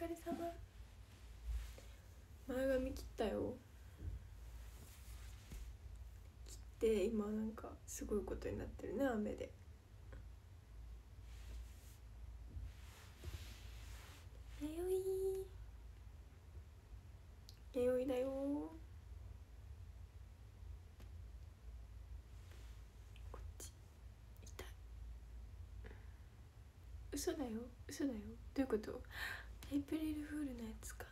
疲れ様。前髪切ったよ。切って今なんかすごいことになってるね雨で。弥生。弥生だよ。こっち痛い。嘘だよ。嘘だよ。どういうこと？エイプリルフールのやつか。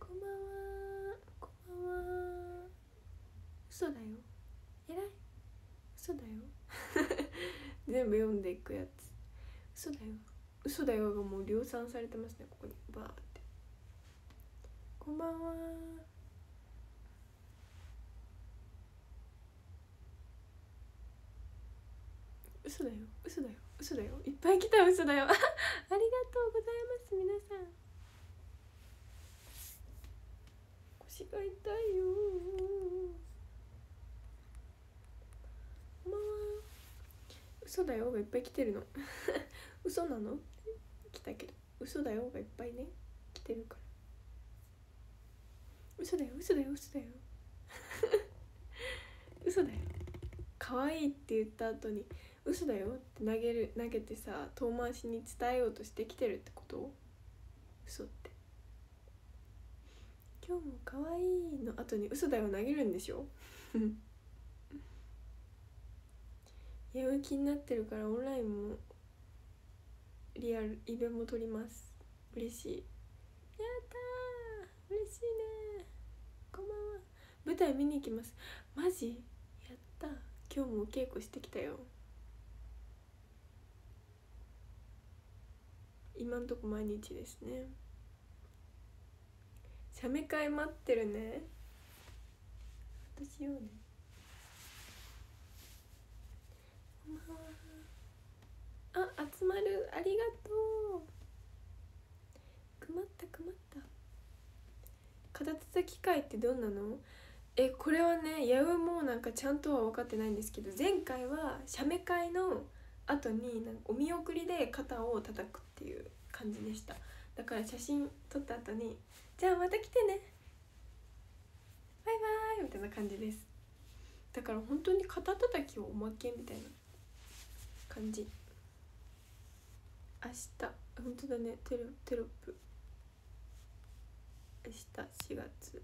こんばんは。こんばんは。嘘だよ。えらい。嘘だよ。全部読んでいくやつ。嘘だよ。嘘だよがもう量産されてますね。ここに。バーって。こんばんは。嘘だよ。嘘だよ。嘘だよ。いっぱい来た嘘だよ。ありがとうございます皆さん。腰が痛いよ。こんばんは嘘だよがいっぱい来てるの。嘘なの？来たけど。嘘だよがいっぱいね。来てるから。嘘だよ嘘だよ嘘だよ。嘘だよ。可愛いって言った後に嘘だよって投げる投げてさ遠回しに伝えようとしてきてるってこと？嘘って。今日も可愛いの。後に嘘だよ投げるんでしょ？やる気になってるからオンラインもリアルイベも撮ります。嬉しい。やったー！嬉しいねこんばんは。舞台見に行きます。マジ？やった今日もお稽古してきたよ。今んとこ毎日ですね。写メ会待ってるね。私ようね。あ集まる。ありがとう。くまったくまった。片手た機械ってどんなの？えこれはねやうもなんかちゃんとは分かってないんですけど前回は写メ会の後になんかお見送りで肩を叩くっていう感じでした。だから写真撮った後に「じゃあまた来てね。バイバイ」みたいな感じです。だから本当に肩叩きをおまけみたいな感じ。明日本当だね。テロテロップ。明日4月。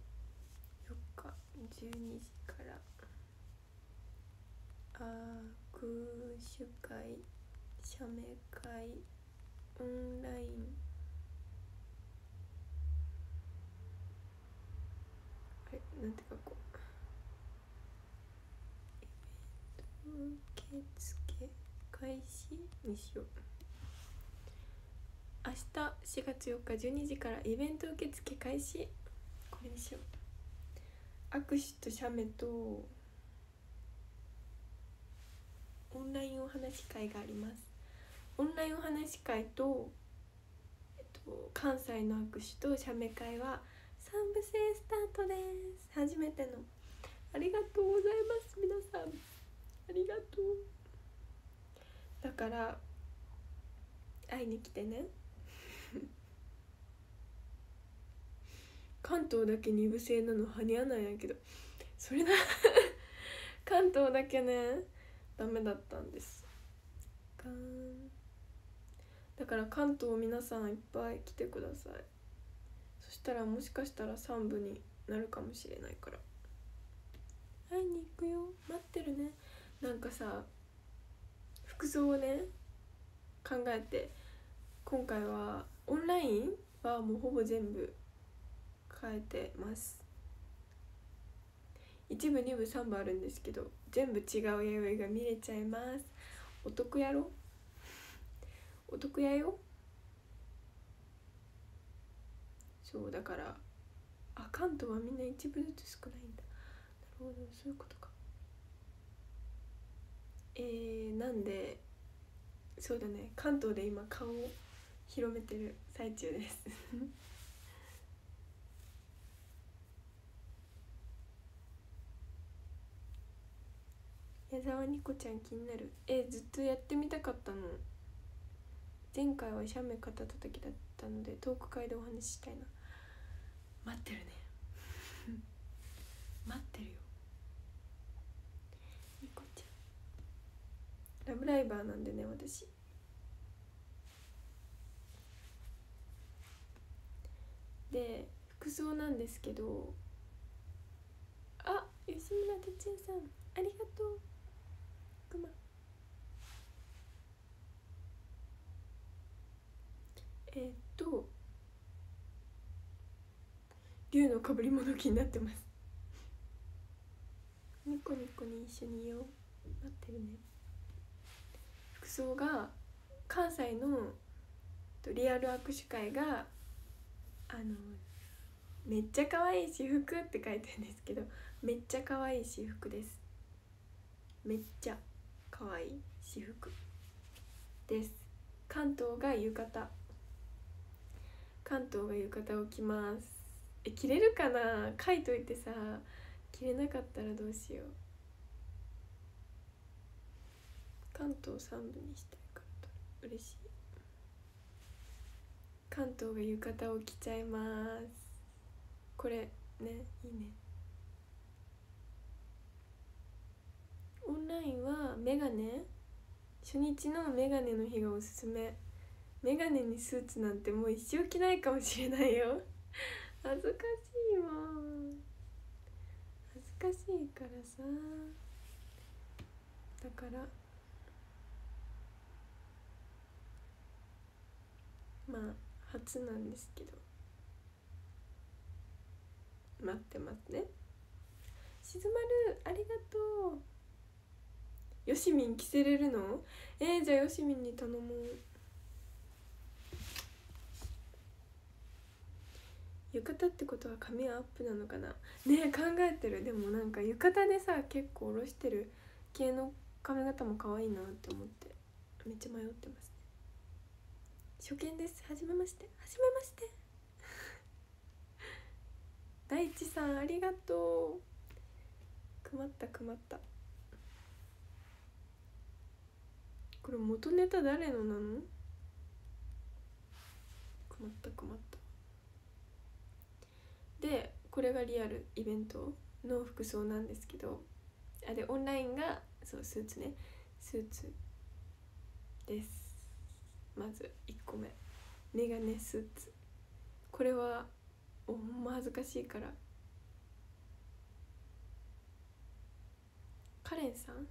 4日12時から。握手会写メ会。オンラインあれなんて書こうイベント受付開始にしよう明日4月4日12時からイベント受付開始。これにしよう。握手と写メとオンラインお話し会があります。オンラインお話し会と、えっと、関西の握手と写メ会は3部制スタートです。初めての。ありがとうございます皆さん。ありがとう。だから会いに来てね。関東だけ二部制なのはにゃなんやけど。それな関東だけねダメだったんです。ガーン。だから関東皆さんいっぱい来てください。そしたらもしかしたら3部になるかもしれないから。会いに行くよ。待ってるね。なんかさ服装をね考えて今回はオンラインはもうほぼ全部変えてます。一部二部三部あるんですけど全部違う弥生が見れちゃいます。お得やろ？お得やよ。そうだからあ関東はみんな一部ずつ少ないんだ。なるほどそういうことか。えー、なんでそうだね。関東で今顔を広めてる最中です。矢沢ニコちゃん気になる。えずっとやってみたかったの。前回は写メ買った時だったのでトーク会でお話ししたいな。待ってるね。待ってるよ。ニコちゃん。ラブライバーなんでね私。で服装なんですけど。あ吉村哲也さんありがとうくまえー、っと竜のかぶり物気になってます。ニコニコに一緒にいよう。待ってるね。服装が関西のリアル握手会があのめっちゃ可愛い私服って書いてるんですけどめっちゃ可愛い私服です。めっちゃ可愛い私服です。関東が浴衣。関東が浴衣を着ます。え着れるかな?書いといてさ着れなかったらどうしよう。関東3部にしたいから嬉しい。関東が浴衣を着ちゃいます。これねいいね。オンラインはメガネ？初日のメガネの日がおすすめ。メガネにスーツなんてもう一生着ないかもしれないよ。恥ずかしいわ恥ずかしいからさ。だから。まあ初なんですけど。待ってますね。しずまるありがとう。よしみん着せれるの？えー、じゃあよしみんに頼もう。浴衣ってことは髪はアップなのかな？ね考えてる。でもなんか浴衣でさ結構下ろしてる系の髪型も可愛いなって思って。めっちゃ迷ってます初見です。はじめまして。はじめまして。大地さんありがとう。くまったくまった。これ元ネタ誰のなの？くまったくまった。でこれがリアルイベントの服装なんですけどあでオンラインがそうスーツね。スーツです。まず1個目。メガネスーツ。これはほんま恥ずかしいから。カレンさん？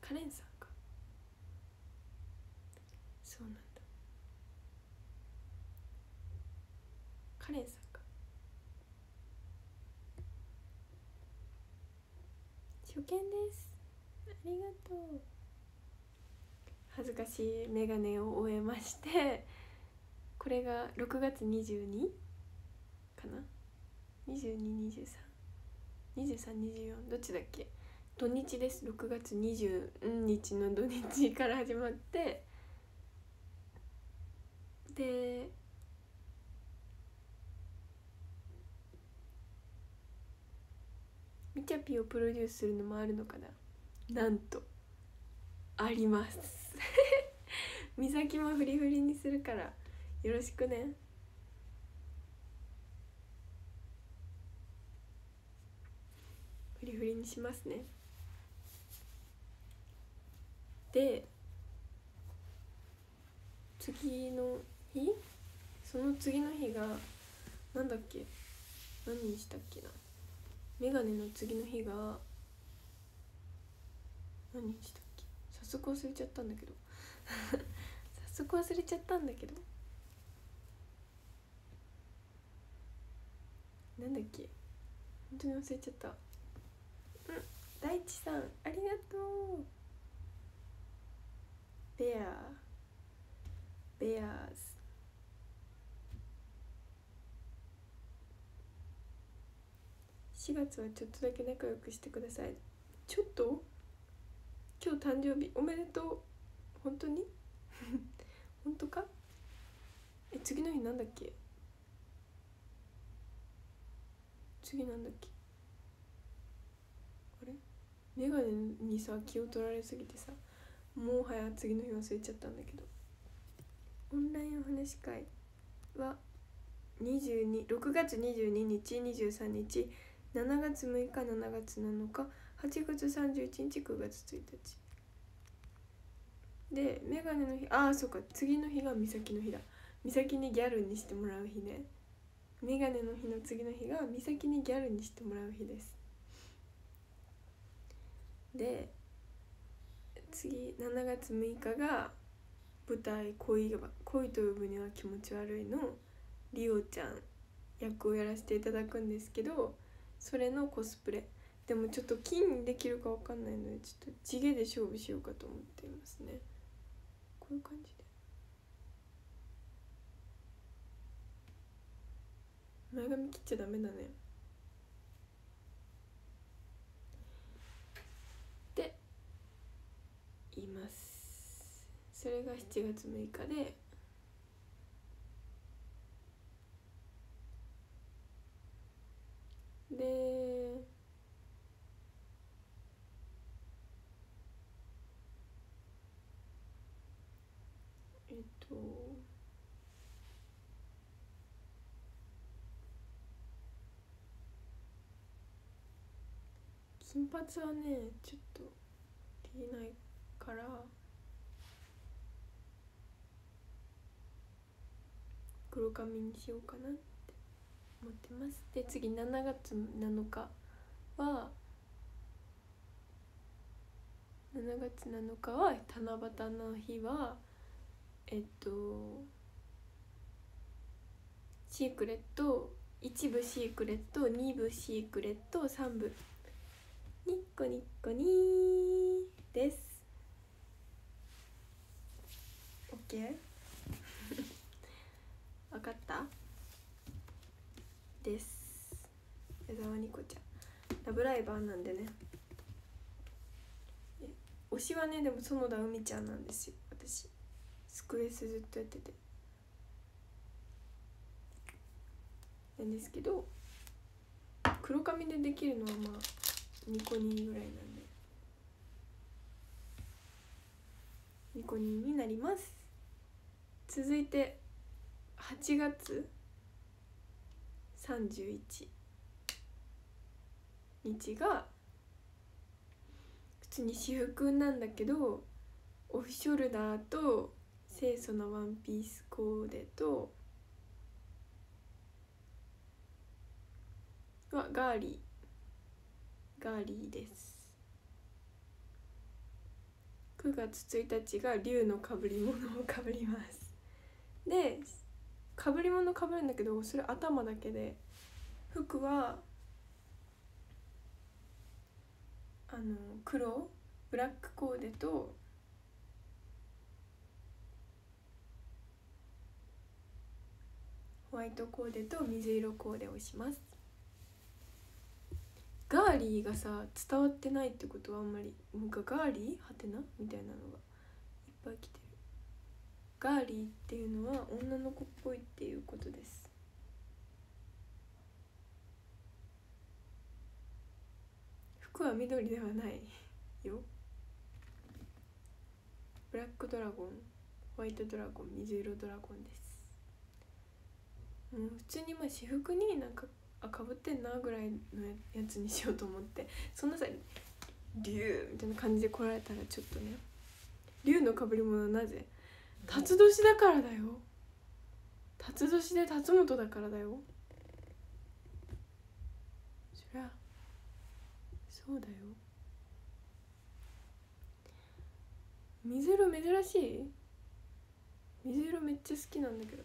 カレンさんか。そうなんだ。カレンさんか初見です。ありがとう。恥ずかしいメガネを終えましてこれが6月22かな？22232324どっちだっけ？土日です。6月20日の土日から始まって。でみちゃぴをプロデュースするのもあるのかな？なんと。あります。美咲もフリフリにするからよろしくね。フリフリにしますね。で次の日？その次の日がなんだっけ？何にしたっけな？メガネの次の日が何にしたっけ？早速忘れちゃったんだけど。早速忘れちゃったんだけど。なんだっけ？本当に忘れちゃった。うん大地さんありがとう。ベアベアーズ。4月はちょっとだけ仲良くしてください。ちょっと？今日誕生日。おめでとう。本当に？本当か？え次の日なんだっけ？次なんだっけ？あれ？メガネにさ気を取られすぎてさ。もはや次の日忘れちゃったんだけど。オンラインお話し会は22 6月22日23日7月6日7月7日8月31日9月1日。でメガネの日ああそうか次の日が美咲の日だ。美咲にギャルにしてもらう日ね。メガネの日の次の日が美咲にギャルにしてもらう日です。で次7月6日が舞台恋が「恋と呼ぶには気持ち悪い」のリオちゃん役をやらせていただくんですけどそれのコスプレ。でもちょっと金できるか分かんないのでちょっと地毛で勝負しようかと思っていますね。こういう感じで。前髪切っちゃダメだね。でいます。それが7月6日ででえっと金髪はねちょっとできないから。黒髪にしようかなって思ってます。で次7月7日は7月7日は七夕の日はえっとシークレット1部シークレット2部シークレット3部ニッコニッコニーです。オッケー？分かった？です。矢沢ニコちゃん。ラブライバーなんでね。推しはねでも園田海ちゃんなんですよ。私。スクエスずっとやってて。なんですけど黒髪でできるのはまあニコニーぐらいなんで。ニコニーになります。続いて8月31日が普通に私服なんだけどオフショルダーと清楚なワンピースコーデとはガーリー。ガーリーです。9月1日が竜のかぶり物をかぶります。でかぶり物かぶるんだけどそれ頭だけで服はあの黒ブラックコーデとホワイトコーデと水色コーデをします。ガーリーがさ伝わってないってことはあんまりなんかガーリー？はてな？みたいなのがいっぱい来てる。ガーリーっていうのは女の子っぽいっていうことです。服は緑ではないよ。ブラックドラゴンホワイトドラゴン水色ドラゴンです。もう普通にまあ私服になんかあかぶってんなぐらいのやつにしようと思って。そんなさ竜みたいな感じで来られたらちょっとね。竜のかぶり物はなぜ？辰年だからだよ。辰年で辰元だからだよ。そりゃそうだよ。水色珍しい？水色めっちゃ好きなんだけど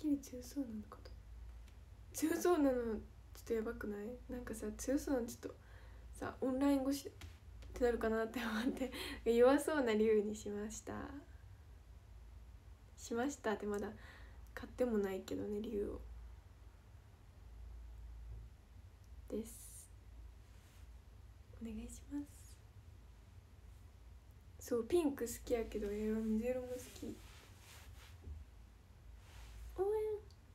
きり強そうなのかと。強そうなのちょっとやばくない？なんかさ強そうなのちょっとさオンライン越しってなるかなって思って。弱そうな竜にしました。しましたってまだ買ってもないけどね竜を。です。お願いします。そうピンク好きやけどえ水色も好き。応援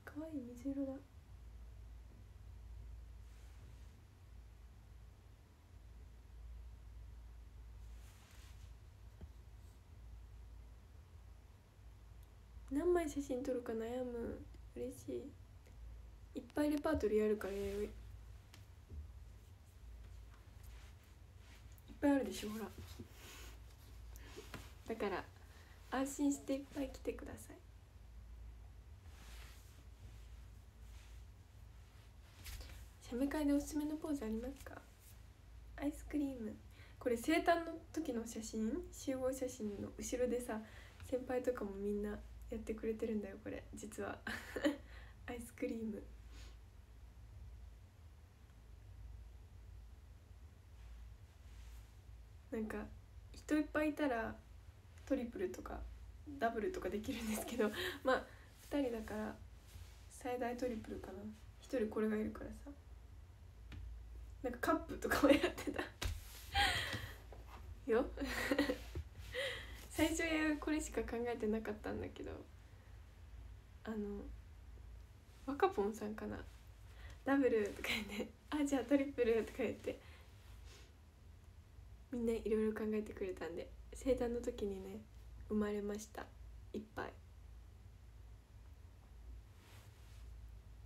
かわいい水色だ。何枚写真撮るか悩む。嬉しい。いっぱいレパートリーあるから。やよいっぱいあるでしょ。ほら。だから安心していっぱい来てください。写メ会でおすすめのポーズありますか？アイスクリーム。これ生誕の時の写真？集合写真の後ろでさ先輩とかもみんなやってくれてるんだよこれ。実は。アイスクリーム。なんか人いっぱいいたらトリプルとかダブルとかできるんですけど まあ2人だから最大トリプルかな。1人これがいるからさ。なんかカップとかもやってた。よ。最初はこれしか考えてなかったんだけど。あの若ぽんさんかな。ダブルとか言って「あじゃあトリプル」とか言って。みんないろいろ考えてくれたんで生誕の時にね生まれました。いっぱい。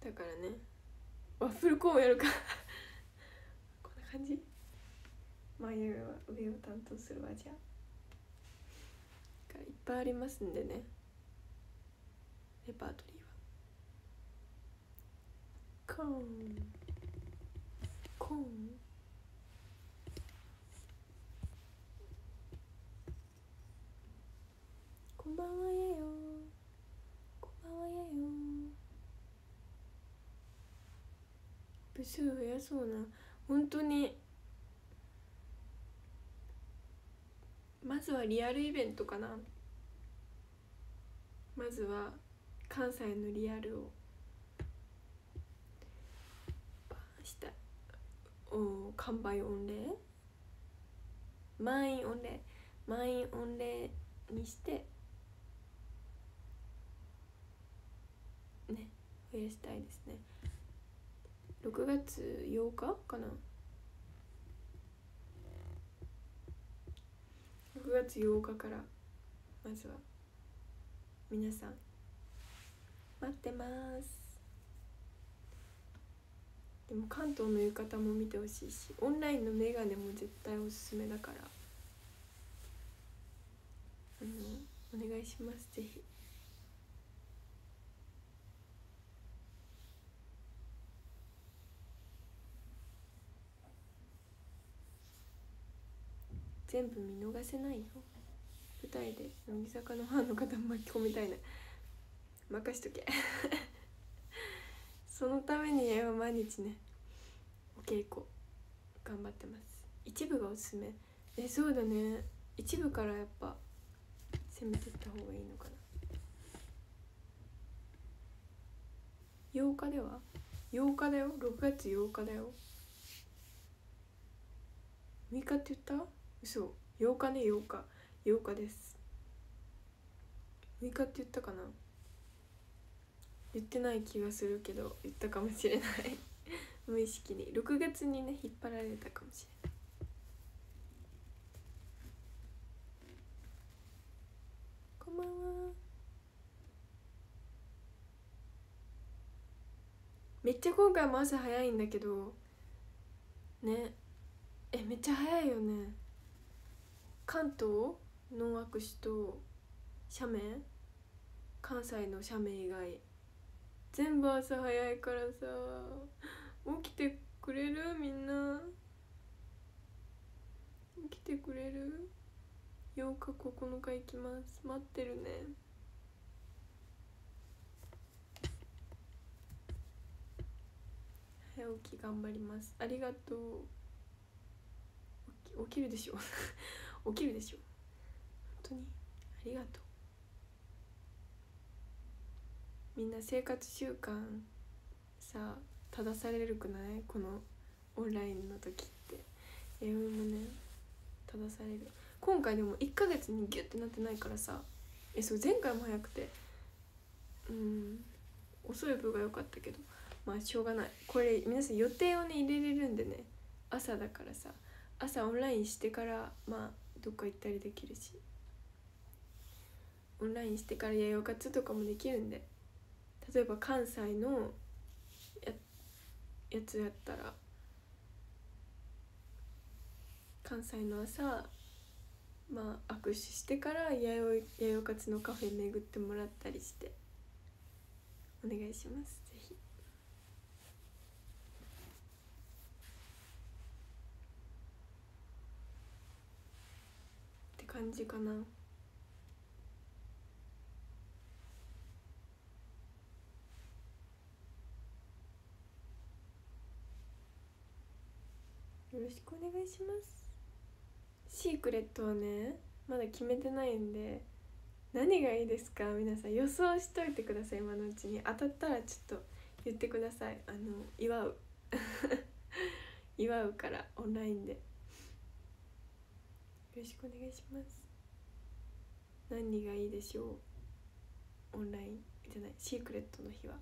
だからねワッフルコーンやるか感じ。眉は上を担当するわじゃあ。いっぱいありますんでね。レパートリーは。コーン。コーン？こんばんはやよ。こんばんはやよ。部数増やそうな。本当に。まずはリアルイベントかな。まずは関西のリアルを。バンした。お完売御礼。満員御礼。満員御礼にして。ね増やしたいですね。6月8日かな。6月8日からまずは皆さん待ってます。でも関東の浴衣も見てほしいしオンラインのメガネも絶対おすすめだから。あのお願いしますぜひ。全部見逃せないよ。舞台で乃木坂のファンの方巻き込みたいな。任しとけ。そのために毎日ねお稽古頑張ってます。一部がおすすめ。えそうだね。一部からやっぱ攻めてった方がいいのかな。8日では8日だよ。6月8日だよ。6日って言った？嘘。8日ね8日。8日です。6日って言ったかな？言ってない気がするけど言ったかもしれない。無意識に。6月にね引っ張られたかもしれない。こんばんは。めっちゃ今回も朝早いんだけどね。えめっちゃ早いよね。関東の握手と写メ関西の写メ以外全部朝早いからさ起きてくれる？みんな。起きてくれる？8日9日行きます。待ってるね。早起き頑張ります。ありがとう。起きるでしょ。起きるでしょ。本当に。ありがとう。みんな生活習慣さ正されるくない？このオンラインの時って。弥生もね正される。今回でも1ヶ月にギュッてなってないからさ。えそう前回も早くて。うん。遅い部が良かったけど。まあしょうがない。これ皆さん予定をね入れれるんでね。朝だからさ。朝オンラインしてからまあどっか行ったりできるし。オンラインしてから弥生活とかもできるんで。例えば関西のややつやったら。関西の朝まあ握手してから弥生弥生活のカフェ巡ってもらったりして。お願いしますぜひって感じかな。よろしくお願いします。シークレットはねまだ決めてないんで何がいいですか？皆さん予想しといてください。今のうちに。当たったらちょっと言ってください。あの祝う。祝うからオンラインで。よろしくお願いします。何がいいでしょう？オンラインじゃないシークレットの日は。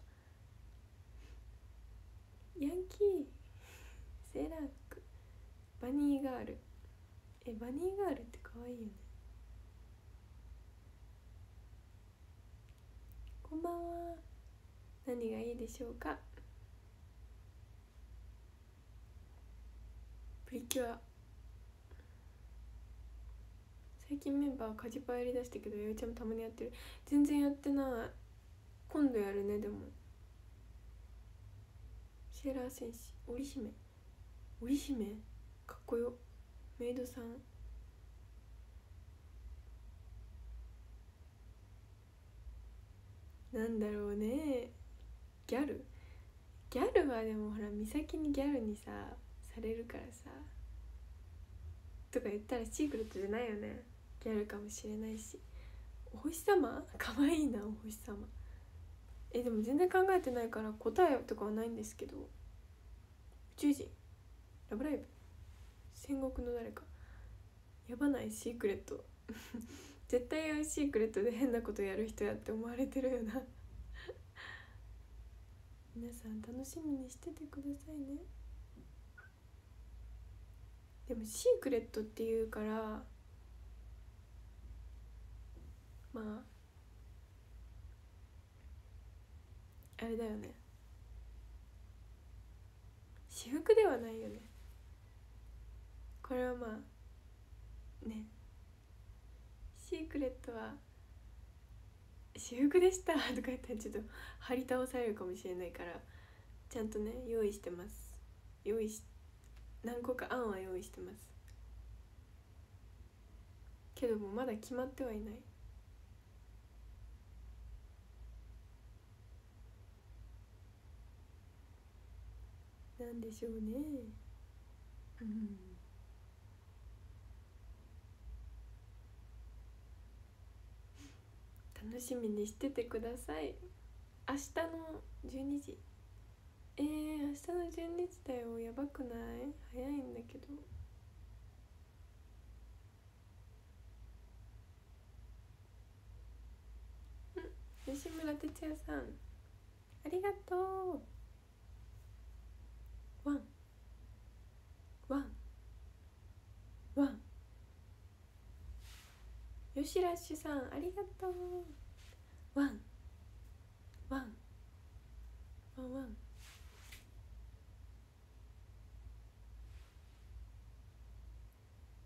ヤンキーセーラークバニーガール。えバニーガールって可愛いよね。こんばんは。何がいいでしょうか？プリキュア。最近メンバーカジパやりだしたけどよちゃんもたまにやってる。全然やってない。今度やるねでも。セーラー戦士織姫。織姫？かっこよ。メイドさん。なんだろうね。ギャル？ギャルはでもほら美咲にギャルにさされるからさ。とか言ったらシークレットじゃないよね。ギャルかもしれないし。お星様？かわいいなお星様。えでも全然考えてないから答えとかはないんですけど。宇宙人。ラブライブ。戦国の誰か。やばないシークレット。絶対シークレットで変なことやる人やって思われてるよな。皆さん楽しみにしててくださいね。でもシークレットっていうからまああれだよね。私服ではないよね。これはまあね。シークレットは私服でしたとか言ったらちょっと張り倒されるかもしれないからちゃんとね用意してます。用意し何個か案は用意してます。けどもまだ決まってはいない。なんでしょうね。うん。楽しみにしててください。明日の12時。えー、明日の12時だよ。やばくない？早いんだけど。うん。吉村哲也さん。ありがとう。ワン。ワン。ワン。よしラッシュさんありがとう。ワン。ワン。ワンワン。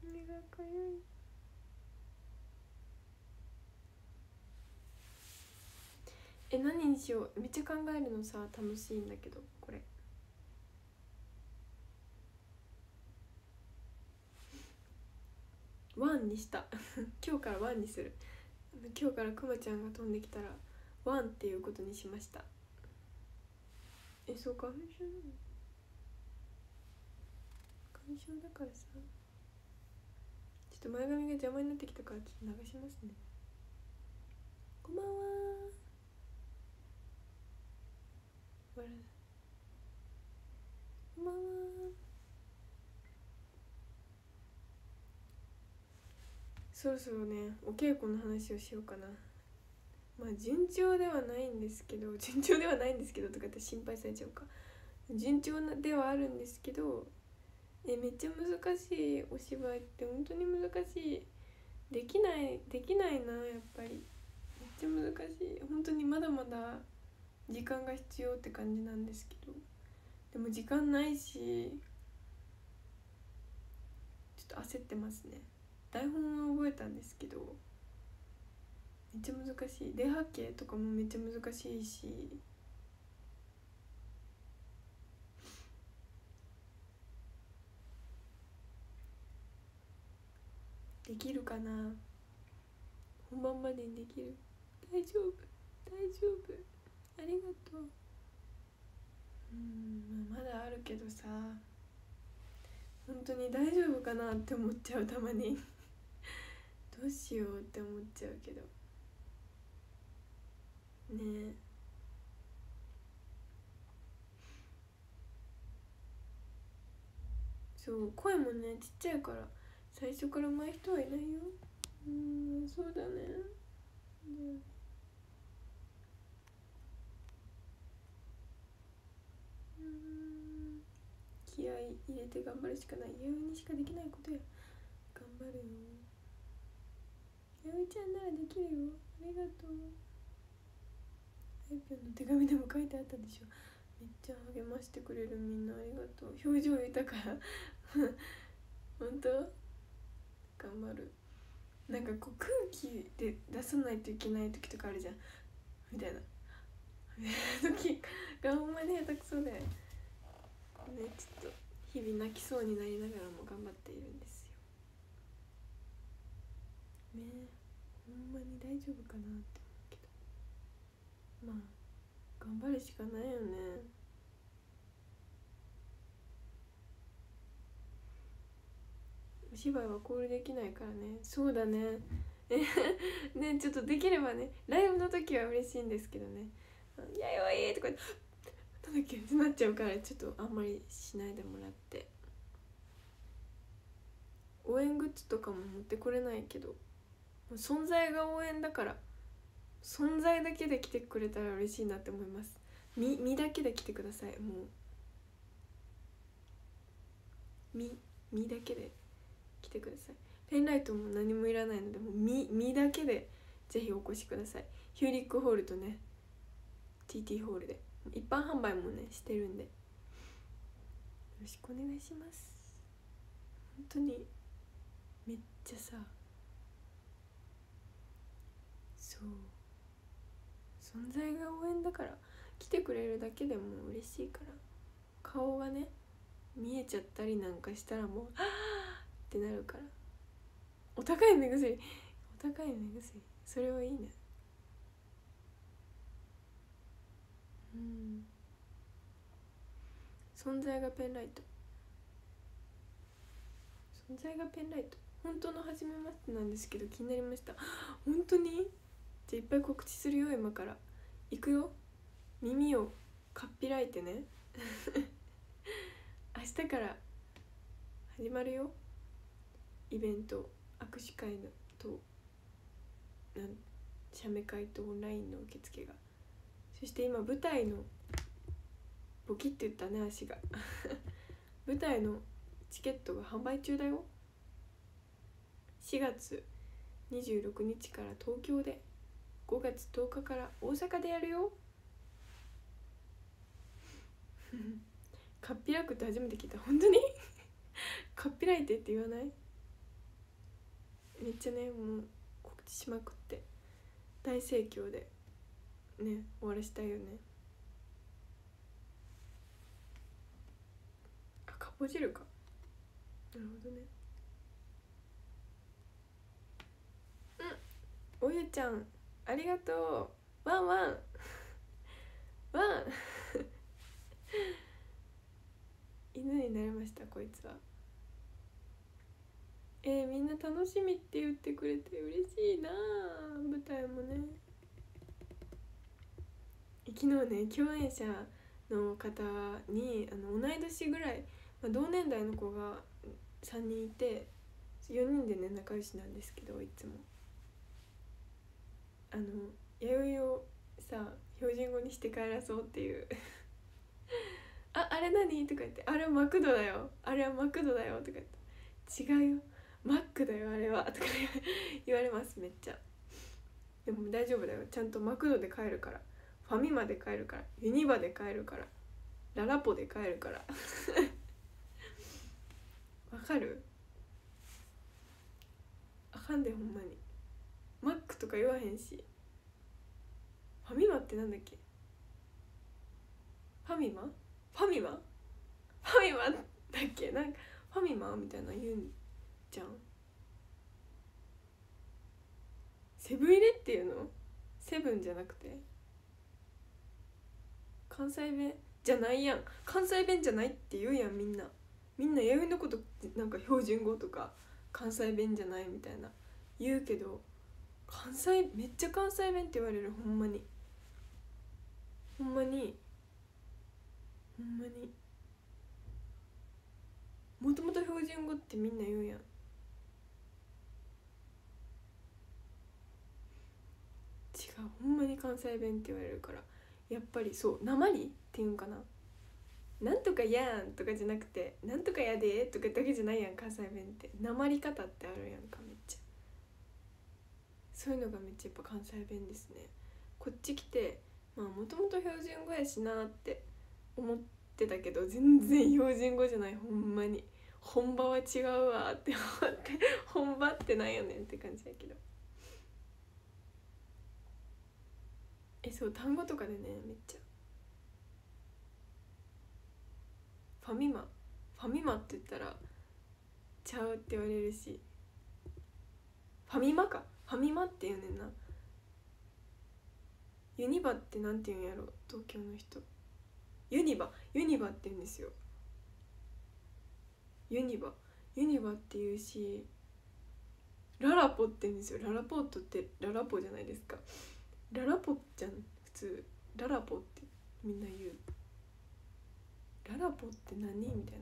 目がかゆいえ何にしよう？めっちゃ考えるのさ楽しいんだけどこれワンにした。今日からワンにする。今日からくまちゃんが飛んできたらワンっていうことにしました。えそう花粉症なの花粉症だからさ。ちょっと前髪が邪魔になってきたからちょっと流しますね。こんばんは。こんばんは。そろそろねお稽古の話をしようかな。まあ順調ではないんですけど 順調ではないんですけどとかって心配されちゃうか。順調ではあるんですけどえめっちゃ難しいお芝居って本当に難しい。できないできないなやっぱり。めっちゃ難しい。本当にまだまだ時間が必要って感じなんですけど。でも時間ないしちょっと焦ってますね。台本は覚えたんですけどめっちゃ難しい。出波形とかもめっちゃ難しいしできるかな？本番までにできる？大丈夫。大丈夫。ありがとう。うんまだあるけどさ。本当に大丈夫かなって思っちゃうたまに。どうしようって思っちゃうけど。ね。えそう声もねちっちゃいから最初から上手い人はいないよ。うんそうだね。ねうん。気合い入れて頑張るしかない。弥生にしかできないことや。頑張るよ。弥生ちゃんならできるよ。ありがとう。あいぴょんの手紙でも書いてあったでしょ。めっちゃ励ましてくれるみんなありがとう。表情豊か。本当？頑張る。なんかこう空気で出さないといけない時とかあるじゃん。みたいな。時がほんまに下手くそでねちょっと日々泣きそうになりながらも頑張っているんですよ。ね。ほんまに大丈夫かなって思うけど。まあ頑張るしかないよね。お芝居はコールできないからね。そうだね。ねちょっとできればねライブの時は嬉しいんですけどね「やいやい」とか「なんだっけ?」ってなっちゃうからちょっとあんまりしないでもらって。応援グッズとかも持ってこれないけど。存在が応援だから存在だけで来てくれたら嬉しいなって思います。身身だけで来てください。もう。身身だけで来てください。ペンライトも何もいらないのでもう身身だけでぜひお越しください。ヒューリックホールとね TT ホールで。一般販売もねしてるんで。よろしくお願いします。本当にめっちゃさそう。存在が応援だから来てくれるだけでも嬉しいから。顔がね見えちゃったりなんかしたらもう「ああ!」ってなるから。お高い目薬。お高い目薬。それはいいね。うん。存在がペンライト。存在がペンライト。本当の初めましてなんですけど気になりました。本当に？じゃいっぱい告知するよ今から。行くよ。耳をかっぴらいてね。明日から始まるよ。イベント。握手会のとなん写メ会とオンラインの受付が。そして今舞台のボキって言ったね足が。舞台のチケットが販売中だよ。4月26日から東京で。5月10日から大阪でやるよ。かっぴらくって初めて聞いた。本当に？かっぴらいてって言わない？めっちゃねもう告知しまくって。大盛況で。ね終わらしたいよね。あかぼ汁か。なるほどね。うん。おゆちゃん。ありがとう。ワンワン。ワン。犬になりましたこいつは。えー、みんな楽しみって言ってくれて嬉しいな。舞台もね。昨日ね共演者の方にあの同い年ぐらい、まあ、同年代の子が3人いて4人でね仲良しなんですけどいつも。あの弥生をさ標準語にして帰らそうっていう。ああれ何?」とか言って「あれはマクドだよ。あれはマクドだよ」とか言って「違うよ。マックだよあれは」とか言われ ますめっちゃ。でも大丈夫だよ。ちゃんとマクドで買えるから。ファミマで買えるから。ユニバで買えるから。ララポで買えるから。わかる？あかんでほんまに。マックとか言わへんし。ファミマってなんだっけ？ファミマ？ファミマ？ファミマだっけ？なんかファミマみたいな言うんじゃん。セブン入れっていうの？セブンじゃなくて？関西弁じゃないやん。関西弁じゃないって言うやんみんな。みんな弥生のことなんか標準語とか関西弁じゃないみたいな。言うけど関西めっちゃ関西弁って言われるほんまに。ほんまに。ほんまに。もともと標準語ってみんな言うやん。違うほんまに関西弁って言われるから。やっぱりそう鉛っていうんかな。なんとかやんとかじゃなくてなんとかやでとかだけじゃないやん関西弁って。鉛方ってあるやんか。そういうのがめっちゃやっぱ関西弁ですね。こっち来てまあもともと標準語やしなって思ってたけど全然標準語じゃない。ほんまに。本場は違うわって思って 本場ってなんやねんって感じやけど。えそう単語とかでねめっちゃ。ファミマ。ファミマって言ったらちゃうって言われるし。ファミマか。ファミマって言うねんな。ユニバってなんて言うんやろ東京の人。ユニバ。ユニバって言うんですよ。ユニバ。ユニバって言うしララポって言うんですよ。ララポートってララポじゃないですか。ララポじゃん。普通。ララポって。みんな言う。ララポって何みたい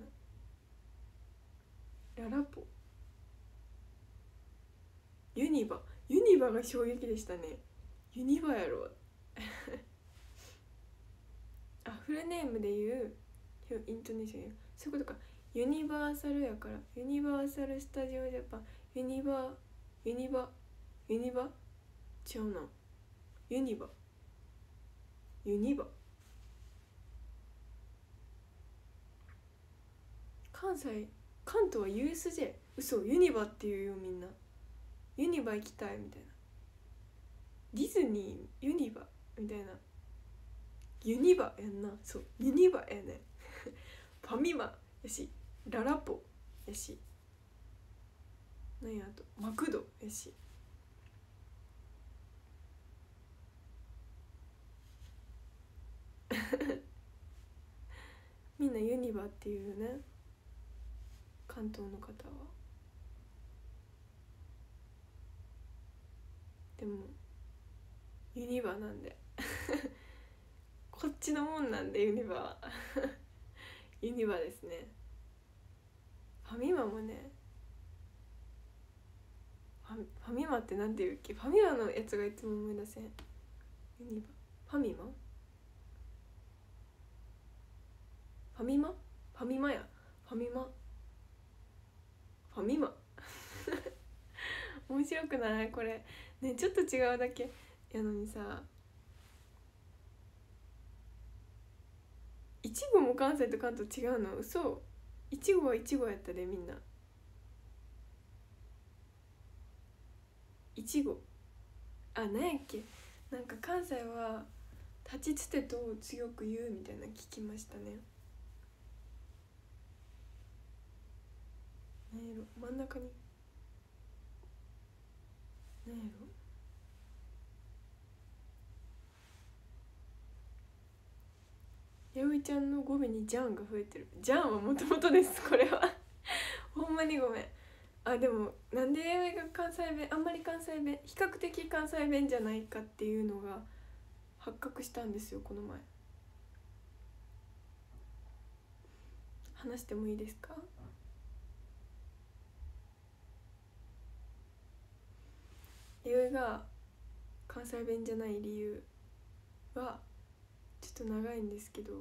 な。ララポ。ユニバ。ユニバが衝撃でしたね。ユニバやろ。あフルネームで言う？イントネーションそういうことか。ユニバーサルやから。ユニバーサル・スタジオ・ジャパン。ユニバユニバユニバ？違うな。ユニバ。ユニバ。関西関東は USJ 嘘。ユニバっていうよみんな。ユニバ行きたいみたいな。ディズニーユニバみたいな。ユニバやんな。そうユニバやねん。ファミマやし。ララポやし。なんやあとマクドやし。みんなユニバっていうね。関東の方は。でもユニバなんで。こっちのもんなんでユニバは。ユニバですね。ファミマもね。ファファミマってなんていうっけ？ファミマのやつがいつも思い出せん。ユニバ？ファミマ？ファミマ？ファミマや。ファミマ？ファミマ？面白くない？これ。ねちょっと違うだけ。やのにさいちごも関西と関東違うの？嘘。いちごはいちごやったでみんな。いちごあなんやっけ？なんか関西は立ちつてと強く言うみたいな聞きましたね。何やろ？真ん中に。何やろ？やおいちゃんの語尾に「ジャン」が増えてる「ジャン」はもともとです。これは。ほんまにごめん。あでもなんで弥生が関西弁あんまり関西弁比較的関西弁じゃないかっていうのが発覚したんですよこの前。話してもいいですか？弥生が関西弁じゃない理由はちょっと長いんですけど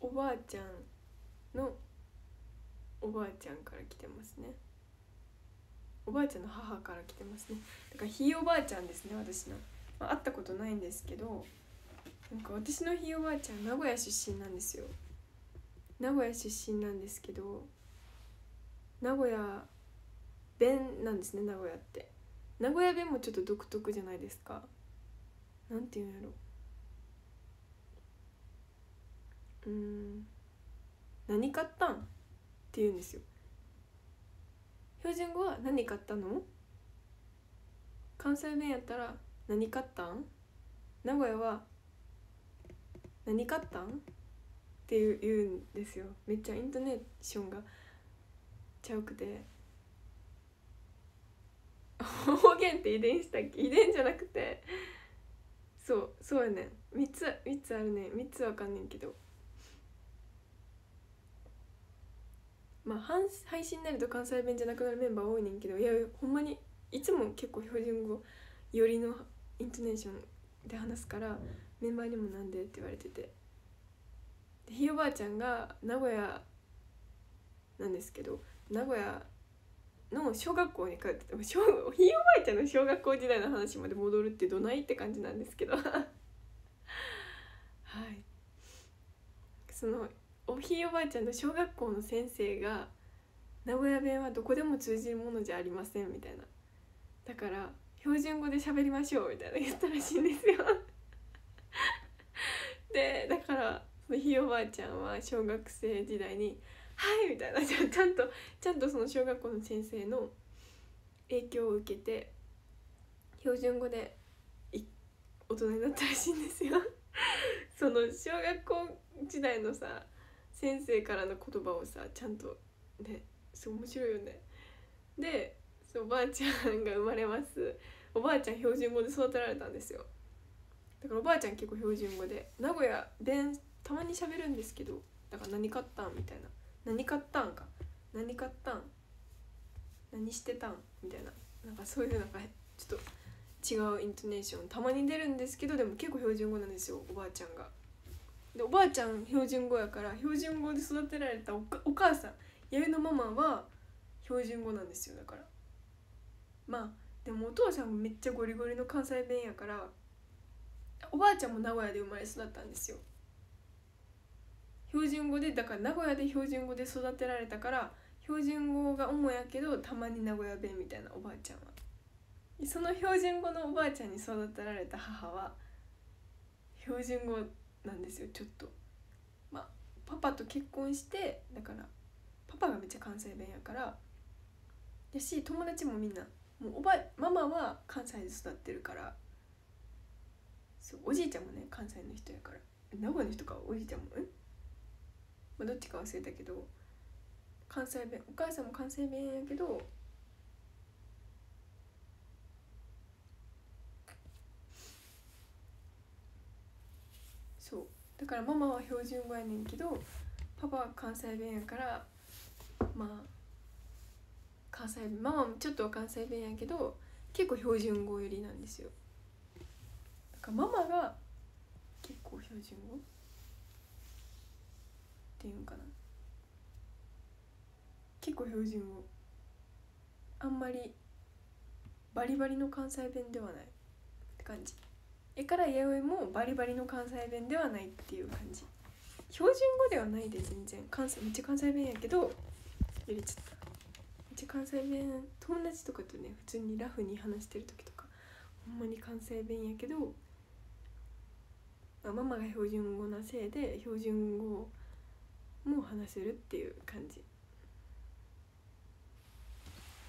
おばあちゃんのおばあちゃんから来てますね。おばあちゃんの母から来てますね。だからひいおばあちゃんですね私の、まあ、会ったことないんですけどなんか私のひいおばあちゃん名古屋出身なんですよ。名古屋出身なんですけど名古屋弁なんですね名古屋って。名古屋弁もちょっと独特じゃないですか。なんていうんやろ。うん。何買ったん？って言うんですよ。標準語は何買ったの？関西弁やったら何買ったん？名古屋は何買ったん？っていう言うんですよ。めっちゃイントネーションがちゃうくて。方言って遺伝したっけ？遺伝じゃなくて。そうそうやねん。3つ3つあるね3つわかんねんけど。まあ配信になると関西弁じゃなくなるメンバー多いねんけどいやほんまにいつも結構標準語よりのイントネーションで話すからメンバーにもなんでって言われてて。でひいおばあちゃんが名古屋なんですけど名古屋の小学校に通っててひいおばあちゃんの小学校時代の話まで戻るってどないって感じなんですけど。はい。そのおひいおばあちゃんの小学校の先生が名古屋弁はどこでも通じるものじゃありませんみたいな。だから標準語で喋りましょうみたいな言ったらしいんですよ。でだからひいおばあちゃんは小学生時代に「はい」みたいな。ちゃんとちゃんとその小学校の先生の影響を受けて標準語で大人になったらしいんですよ。その小学校時代のさ先生からの言葉をさちゃんとねそう面白いよね。でそうおばあちゃんが生まれます。おばあちゃん標準語で育てられたんですよ。だからおばあちゃん結構標準語で。名古屋弁たまに喋るんですけどだから何買ったんみたいな。何買ったんか。何買ったん。何してたん。みたいな。なんかそういうなんかちょっと違うイントネーションたまに出るんですけどでも結構標準語なんですよおばあちゃんが。でおばあちゃん標準語やから標準語で育てられたお母さん弥生のママは標準語なんですよだから。まあでもお父さんもめっちゃゴリゴリの関西弁やからおばあちゃんも名古屋で生まれ育ったんですよ。標準語でだから名古屋で標準語で育てられたから標準語が主やけどたまに名古屋弁みたいなおばあちゃんは。その標準語のおばあちゃんに育てられた母は標準語なんですよちょっと。まあパパと結婚してだからパパがめっちゃ関西弁やから。やし友達もみんなもうおばママは関西で育ってるから。そうおじいちゃんもね関西の人やから。名古屋の人かおじいちゃんもん、まあ、どっちか忘れたけど。関西弁お母さんも関西弁やけどそうだからママは標準語やねんけどパパは関西弁やからまあ関西弁ママもちょっとは関西弁やけど結構標準語寄りなんですよ。だからママが結構標準語？っていうんかな。結構標準語。あんまりバリバリの関西弁ではないって感じ。えから弥生もバリバリの関西弁ではないっていう感じ。標準語ではないで全然。関西めっちゃ関西弁やけど入れちゃった。めっちゃ関西弁友達とかとね普通にラフに話してる時とかほんまに関西弁やけどママが標準語なせいで標準語も話せるっていう感じ。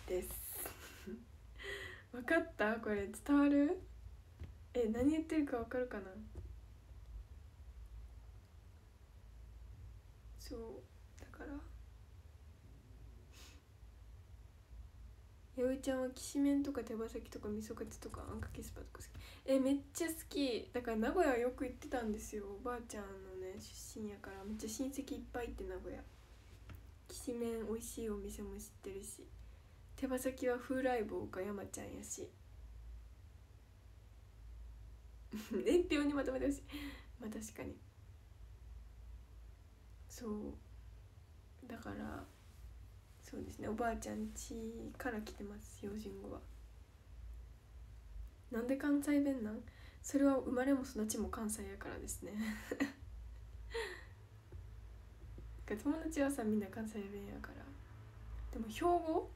です。分かった？これ伝わる？え何言ってるか分かるかな？そうだから。弥生ちゃんはきしめんとか手羽先とか味噌カツとかあんかけスパとか好き。えめっちゃ好き。だから名古屋よく行ってたんですよ。おばあちゃんのね出身やから。めっちゃ親戚いっぱいいて名古屋。きしめん美味しいお店も知ってるし。手羽先は風来坊か山ちゃんやし。年表にまとめてほしい。まあ確かに。そう。だからそうですね。おばあちゃん家から来てます。標準語は。なんで関西弁なん？それは生まれも育ちも関西やからですね。友達はさみんな関西弁やから。でも兵庫？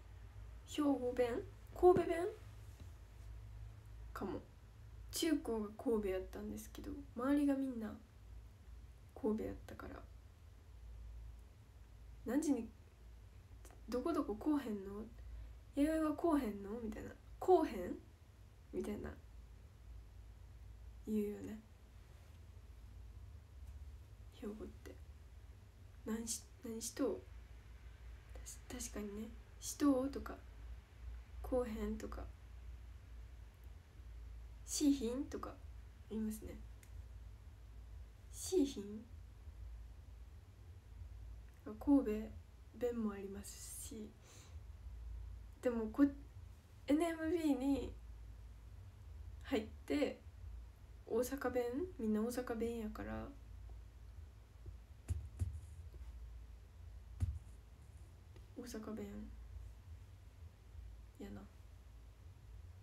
兵庫弁？神戸弁？かも。中高が神戸やったんですけど周りがみんな神戸やったから。何時にどこどここうへんの？弥生はこうへんの？みたいな。こうへん？みたいな。言うよね。兵庫って。何し何しと確かにね。しとう？とか。こうへん？とか。しいひんとか言いますね。しいひん？神戸弁もありますし。でもこ NMB に入って大阪弁？みんな大阪弁やから。大阪弁やな。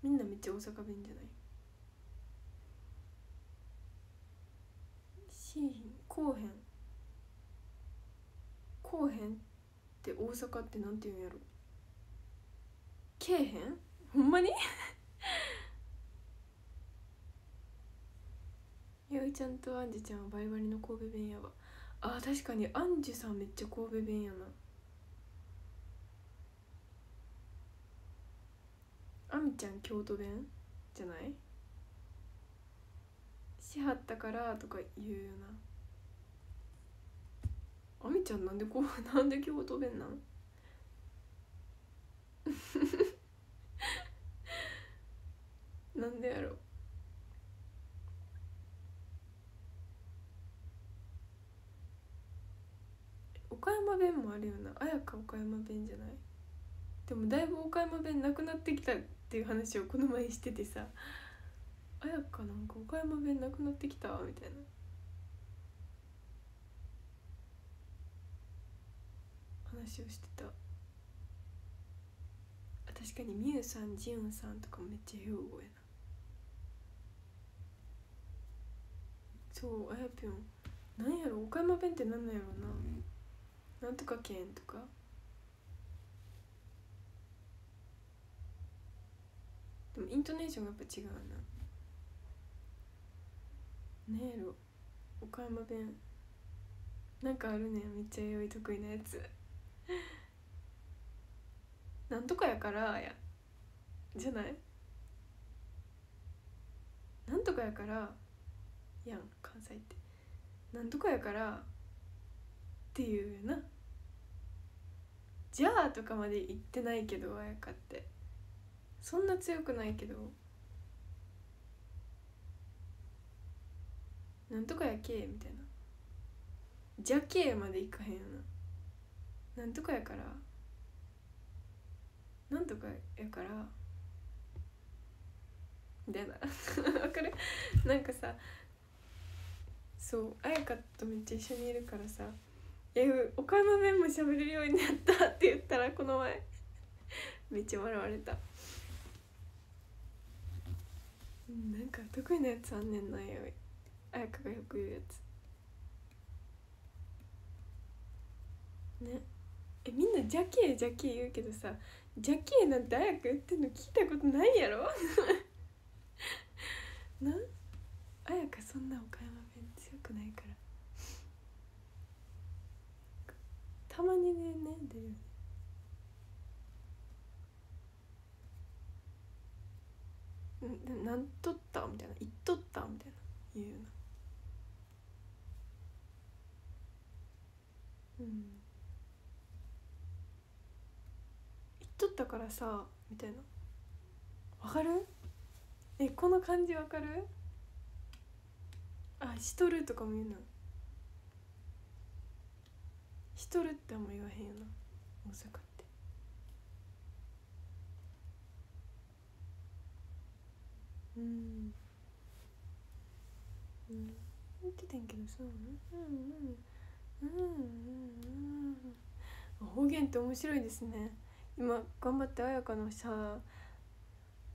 みんなめっちゃ大阪弁じゃないしーひんこうへん。こうへんって大阪ってなんて言うんやろ。けえへん？ほんまに？ゆいちゃんとアンジュちゃんはバリバリの神戸弁やわ。あ確かにアンジュさんめっちゃ神戸弁やな。あみちゃん京都弁じゃない？しはったからとか言うよな。あみちゃんなんでこう なんで京都弁なん？なんでやろ岡山弁もあるよな。綾香岡山弁じゃない？でもだいぶ岡山弁なくなってきたっていう話をこの前しててさ。綾香なんか岡山弁なくなってきた？みたいな。話をしてた。確かにみゆさんじゅんさんとかめっちゃ兵庫やな。そうあやぴょんなんやろ岡山弁ってなんなんやろな。なんとか県とか。でもイントネーションがやっぱ違うな。ねえろ岡山弁。なんかあるねめっちゃ良い得意なやつ。なんとかやからやじゃない？なんとかやからやん関西って。なんとかやからっていうな。じゃあとかまで言ってないけどあやかって。そんな強くないけど。なんとかやけみたいな。じゃけまでいかへんよな。なんとかやからなんとかやからみたいな。わかる？なんかさそうあやかとめっちゃ一緒にいるからさ「え岡山弁も喋れるようになった」って言ったらこの前。めっちゃ笑われた。うんなんか得意なやつあんねんなよあやかがよく言うやつ。ね。えみんな「ジャケージャケー」言うけどさ「ジャケー」なんてあやか言ってんの聞いたことないやろ？な？あやかそんな岡山弁強くないから。たまにねね出るよね。んなんとった？みたいな。言っとった？みたいな。言うよな。うん言っとったからさみたいな。わかる？えこの感じわかる？あしとるとかも言うな。しとるってあんま言わへんよな大阪って。うん。うん。言ってたんけどさ。うん。うん。うん。うん。うん。方言って面白いですね今頑張って綾香のさ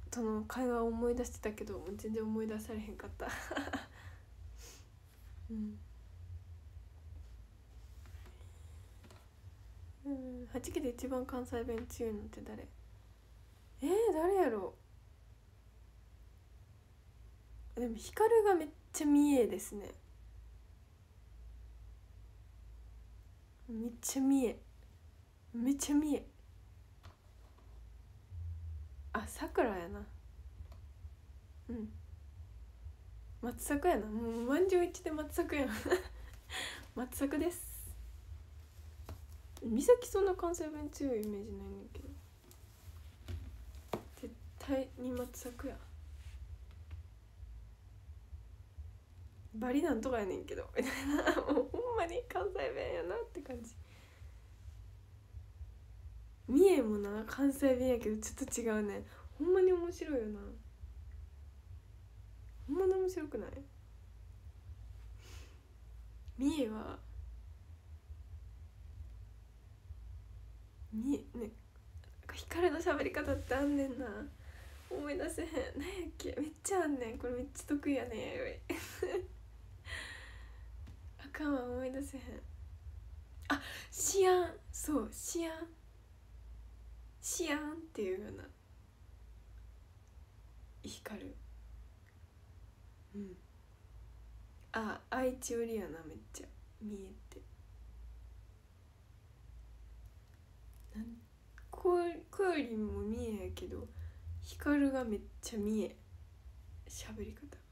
との会話を思い出してたけど全然思い出されへんかった。うん。うん八木で一番関西弁強いのって誰？えー、誰やろ？うでも光がめっちゃ見えですね。めっちゃ見え。めっちゃ見え。あさくらやな。うん。松作やな。もう満場一致で松作やな。松作です。美咲そんな関西弁強いイメージないねんけど。絶対に松作や。バリなんとかやねんけど。みたいな。もうほんまに関西弁やなって感じ。三重もな関西弁やけどちょっと違うね。ほんまに面白いよな。ほんまに面白くない？三重は三重ね光の喋り方ってあんねんな。思い出せへん。何やっけ？めっちゃあんねん。これめっちゃ得意やね。んやいあかんわ思い出せへん。あシアン。そうシアン。シアンっていうような光る。うん。あ愛知売りやなめっちゃ。見えて。なんここよりも見えやけど光がめっちゃ見え。喋り方。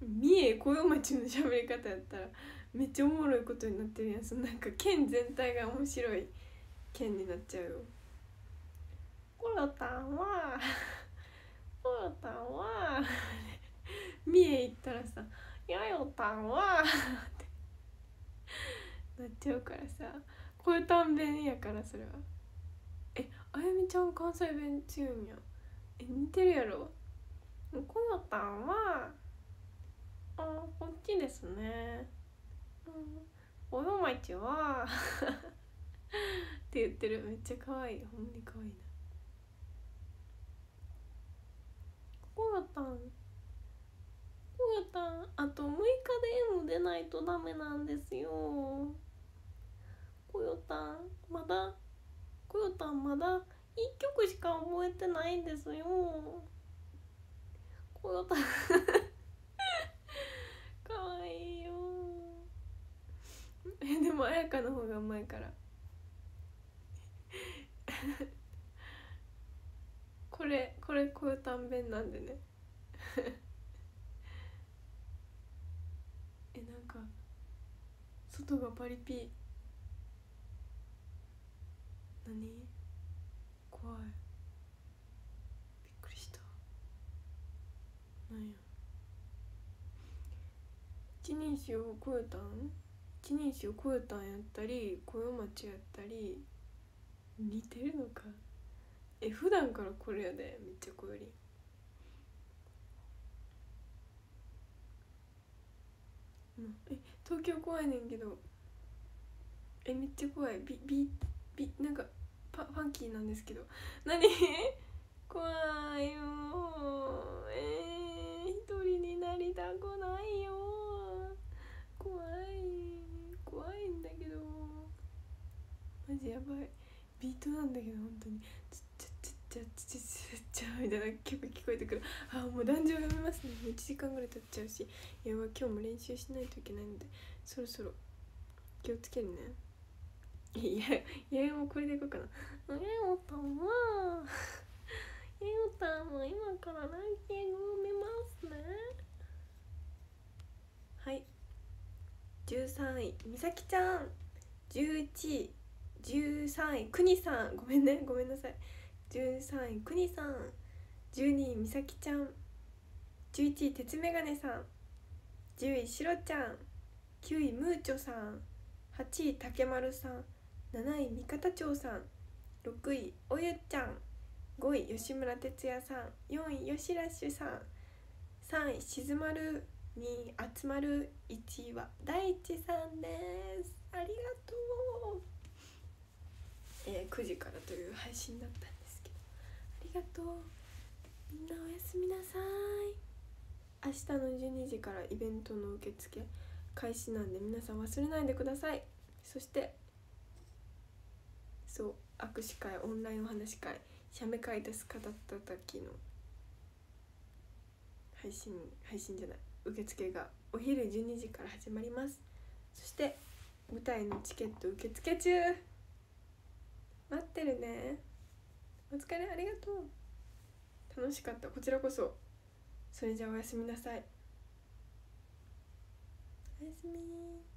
三重小夜町の喋り方やったらめっちゃおもろいことになってるやん。そのなんか県全体が面白い県になっちゃうよ。コロタンは。コロタンは三重行ったらさ「やよたんは」ってなっちゃうからさこういう短弁やからそれは。えあやみちゃん関西弁強いんや。え似てるやろ。コロタンはあこっちですね。うん。およまちは って言ってる。めっちゃ可愛い。ほんまに可愛いな。こよたんこよたんあと6日で M 出ないとダメなんですよ。こよたんまだこよたんまだ1曲しか覚えてないんですよ。こよたんかわいいよえでも彩香の方がうまいから。これこれこういう短弁なんでね。えなんか外がパリピ。何？怖い。びっくりした。なんや。一人称超えたん？一人称超えたんやったり小夜町やったり似てるのか。え普段からこれやでめっちゃこより。ん。え東京怖いねんけどえめっちゃ怖い。ビビビなんかパファンキーなんですけど。何？怖いよ。えー、一人になりたくないよ。怖い。怖いんだけど。マジやばい。ビートなんだけど本当に「ちっちゃちっちゃちっちゃちっちゃ」みたいな曲聞こえてくる。あもう壇上読めますね。もう1時間ぐらい経っちゃうし。いやば今日も練習しないといけないので。そろそろ。気をつけるね。いやいやもうこれでいこうかな「やおたんは。やおたんも今からランキングを見ますね」はい13位。みさきちゃん。11位。13位。くにさん。ごめんね。ごめんなさい。13位。くにさん。12位。みさきちゃん。11位。鉄メガネさん。10位。しろちゃん。9位。ムーチョさん。8位。竹丸さん。7位。三方町さん。6位。おゆちゃん。5位。吉村哲也さん。4位。吉ラッシュさん。3位。静まる。2位集まる1位は大地さんです。ありがとう、えー、9時からという配信だったんですけど。ありがとう。みんなおやすみなさい。明日の12時からイベントの受付開始なんで皆さん忘れないでください。そしてそう握手会オンラインお話会写メ会です語った時の配信配信じゃない。受付がお昼12時から始まります。そして舞台のチケット受付中。待ってるね。お疲れありがとう。楽しかった。こちらこそ。それじゃあおやすみなさい。おやすみ。